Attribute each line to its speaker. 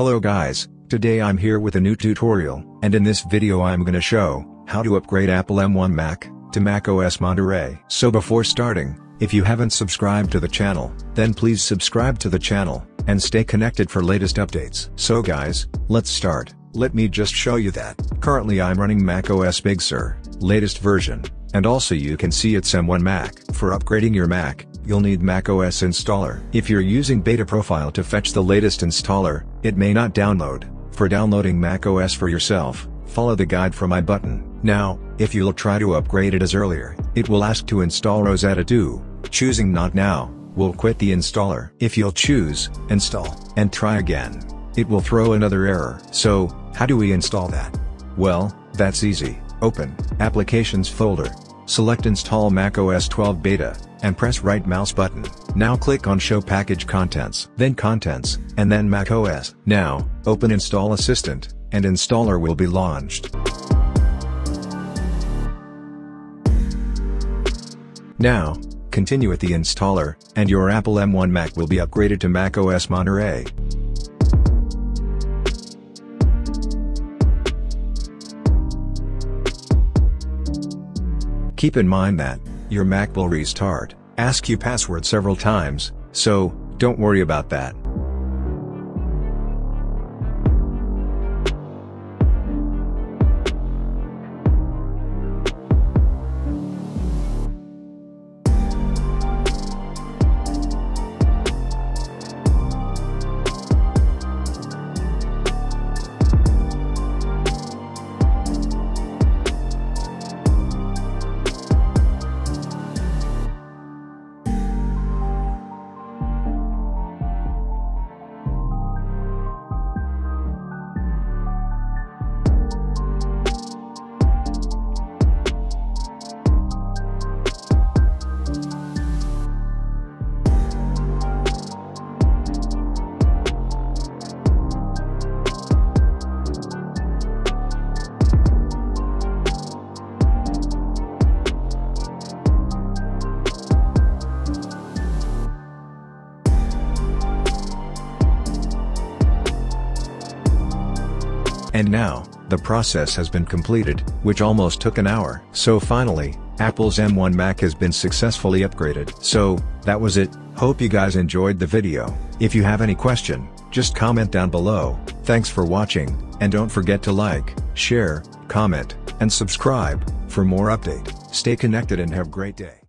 Speaker 1: Hello guys, today I'm here with a new tutorial, and in this video I'm gonna show, how to upgrade Apple M1 Mac, to macOS Monterey. So before starting, if you haven't subscribed to the channel, then please subscribe to the channel, and stay connected for latest updates. So guys, let's start. Let me just show you that. Currently I'm running macOS Big Sur, latest version, and also you can see it's M1 Mac. For upgrading your Mac, you'll need macOS installer. If you're using beta profile to fetch the latest installer, it may not download. For downloading macOS for yourself, follow the guide from my button. Now, if you'll try to upgrade it as earlier, it will ask to install Rosetta 2. Choosing not now, will quit the installer. If you'll choose, install, and try again, it will throw another error. So, how do we install that? Well, that's easy. Open, Applications folder. Select Install macOS 12 Beta, and press right mouse button. Now click on Show Package Contents. Then Contents, and then macOS. Now, open Install Assistant, and installer will be launched. Now, continue with the installer, and your Apple M1 Mac will be upgraded to macOS Monterey. Keep in mind that, your Mac will restart, ask you password several times, so, don't worry about that. And now, the process has been completed, which almost took an hour. So finally, Apple's M1 Mac has been successfully upgraded. So, that was it, hope you guys enjoyed the video. If you have any question, just comment down below. Thanks for watching, and don't forget to like, share, comment, and subscribe, for more update. Stay connected and have great day.